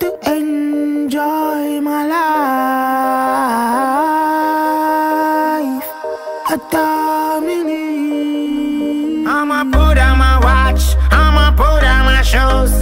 to enjoy my life. A Dominique. I'ma put on my watch, I'ma put on my shoes.